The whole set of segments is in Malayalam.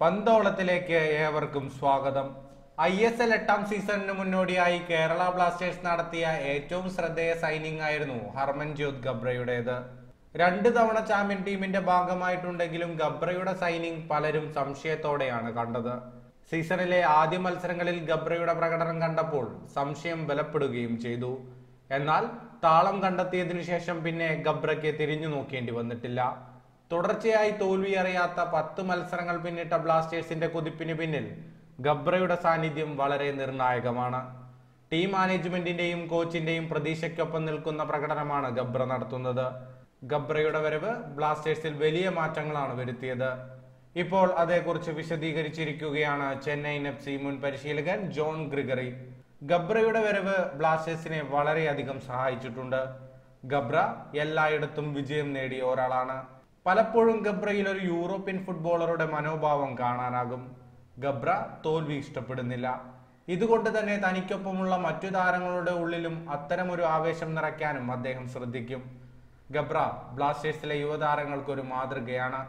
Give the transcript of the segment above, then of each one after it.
പന്തോളത്തിലേക്ക് ഏവർക്കും സ്വാഗതം. ഐ എസ് എൽ എട്ടാം സീസണിന് മുന്നോടിയായി കേരള ബ്ലാസ്റ്റേഴ്സ് നടത്തിയ ഏറ്റവും ശ്രദ്ധേയ സൈനിങ് ആയിരുന്നു ഹർമൻജ്യോത് ഗബ്രയുടേത്. രണ്ട് തവണ ചാമ്പ്യൻ ടീമിന്റെ ഭാഗമായിട്ടുണ്ടെങ്കിലും ഗബ്രയുടെ സൈനിങ് പലരും സംശയത്തോടെയാണ് കണ്ടത്. സീസണിലെ ആദ്യ മത്സരങ്ങളിൽ ഗബ്രയുടെ പ്രകടനം കണ്ടപ്പോൾ സംശയം ബലപ്പെടുകയും ചെയ്തു. എന്നാൽ താളം കണ്ടെത്തിയതിനു ശേഷം പിന്നെ ഗബ്രയ്ക്ക് തിരിഞ്ഞു നോക്കേണ്ടി വന്നിട്ടില്ല. തുടർച്ചയായി തോൽവി അറിയാത്ത പത്ത് മത്സരങ്ങൾ പിന്നിട്ട ബ്ലാസ്റ്റേഴ്സിന്റെ കുതിപ്പിന് പിന്നിൽ ഗബ്രയുടെ സാന്നിധ്യം വളരെ നിർണായകമാണ്. ടീം മാനേജ്മെന്റിന്റെയും കോച്ചിന്റെയും പ്രതീക്ഷയ്ക്കൊപ്പം നിൽക്കുന്ന പ്രകടനമാണ് ഗബ്ര നടത്തുന്നത്. ഗബ്രയുടെ വരവ് ബ്ലാസ്റ്റേഴ്സിൽ വലിയ മാറ്റങ്ങളാണ് വരുത്തിയത്. ഇപ്പോൾ അതേക്കുറിച്ച് വിശദീകരിച്ചിരിക്കുകയാണ് ചെന്നൈയിൻ എഫ് സി മുൻ പരിശീലകൻ ജോൺ ഗ്രിഗറി. ഗബ്രയുടെ വരവ് ബ്ലാസ്റ്റേഴ്സിനെ വളരെയധികം സഹായിച്ചിട്ടുണ്ട്. ഗബ്ര എല്ലായിടത്തും വിജയം നേടിയ ഒരാളാണ്. പലപ്പോഴും ഗബ്രയിൽ ഒരു യൂറോപ്യൻ ഫുട്ബോളറുടെ മനോഭാവം കാണാനാകും. ഗബ്ര തോൽവി ഇഷ്ടപ്പെടുന്നില്ല. ഇതുകൊണ്ട് തന്നെ തനിക്കൊപ്പമുള്ള മറ്റു താരങ്ങളുടെ ഉള്ളിലും അത്തരമൊരു ആവേശം നിറയ്ക്കാനും അദ്ദേഹം ശ്രദ്ധിക്കും. ഗബ്ര ബ്ലാസ്റ്റേഴ്സിലെ യുവതാരങ്ങൾക്കൊരു മാതൃകയാണ്.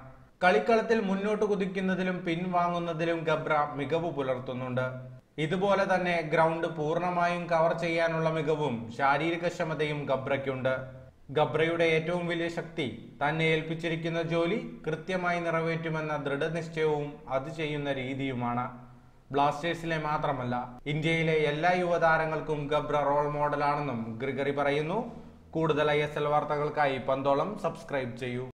കളിക്കളത്തിൽ മുന്നോട്ട് കുതിക്കുന്നതിലും പിൻവാങ്ങുന്നതിലും ഗബ്ര മികവ് പുലർത്തുന്നുണ്ട്. ഇതുപോലെ തന്നെ ഗ്രൗണ്ട് പൂർണമായും കവർ ചെയ്യാനുള്ള മികവും ശാരീരിക ക്ഷമതയും ഗബ്രയ്ക്കുണ്ട്. ഗബ്രയുടെ ഏറ്റവും വലിയ ശക്തി തന്നെ ഏൽപ്പിച്ചിരിക്കുന്ന ജോലി കൃത്യമായി നിറവേറ്റുമെന്ന ദൃഢനിശ്ചയവും അത് ചെയ്യുന്ന രീതിയുമാണ്. ബ്ലാസ്റ്റേഴ്സിലെ മാത്രമല്ല ഇന്ത്യയിലെ എല്ലാ യുവതാരങ്ങൾക്കും ഗബ്ര റോൾ മോഡലാണെന്നും ഗ്രിഗറി പറയുന്നു. കൂടുതൽ ഐ വാർത്തകൾക്കായി പന്തോളം സബ്സ്ക്രൈബ് ചെയ്യൂ.